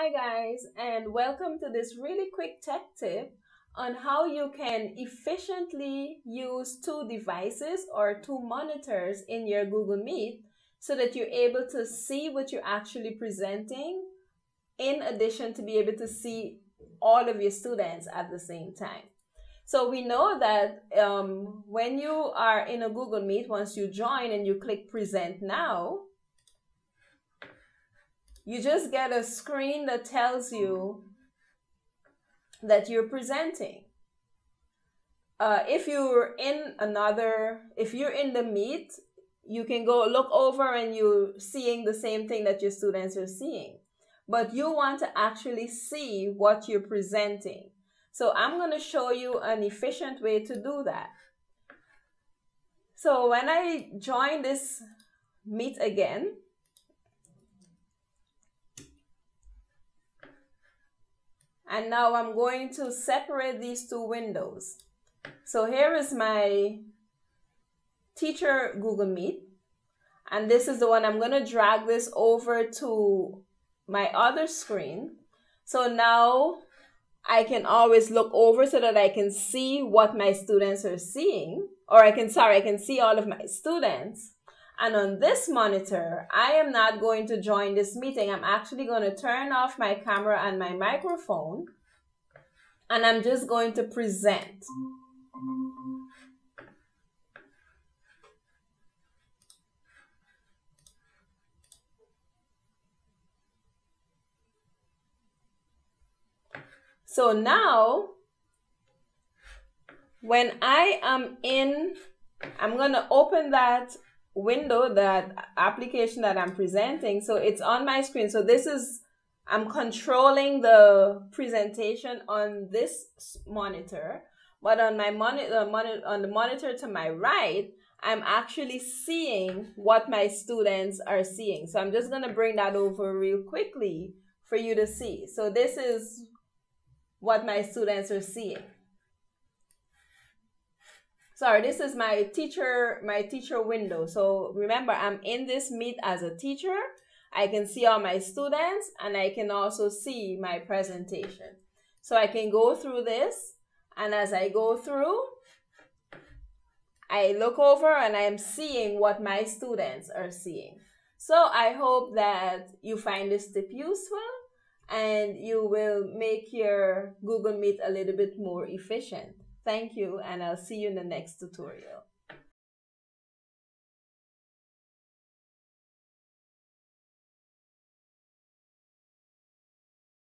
Hi guys and welcome to this really quick tech tip on how you can efficiently use two devices or two monitors in your Google Meet so that you're able to see what you're actually presenting in addition to be able to see all of your students at the same time. So we know that um, when you are in a Google Meet, once you join and you click present now, you just get a screen that tells you that you're presenting. Uh, if you're in another, if you're in the meet, you can go look over and you're seeing the same thing that your students are seeing. But you want to actually see what you're presenting. So I'm going to show you an efficient way to do that. So when I join this meet again, And now I'm going to separate these two windows. So here is my teacher Google Meet. And this is the one I'm going to drag this over to my other screen. So now I can always look over so that I can see what my students are seeing. Or I can, sorry, I can see all of my students. And on this monitor, I am not going to join this meeting. I'm actually going to turn off my camera and my microphone. And I'm just going to present. So now, when I am in, I'm going to open that window, that application that I'm presenting. So it's on my screen. So this is, I'm controlling the presentation on this monitor, but on my monitor, uh, monitor on the monitor to my right, I'm actually seeing what my students are seeing. So I'm just going to bring that over real quickly for you to see. So this is what my students are seeing sorry this is my teacher my teacher window. So remember i'm in this meet as a teacher. I can see all my students and i can also see my presentation. So i can go through this and as i go through i look over and i'm seeing what my students are seeing. So i hope that you find this tip useful and you will make your google meet a little bit more efficient Thank you, and I'll see you in the next tutorial.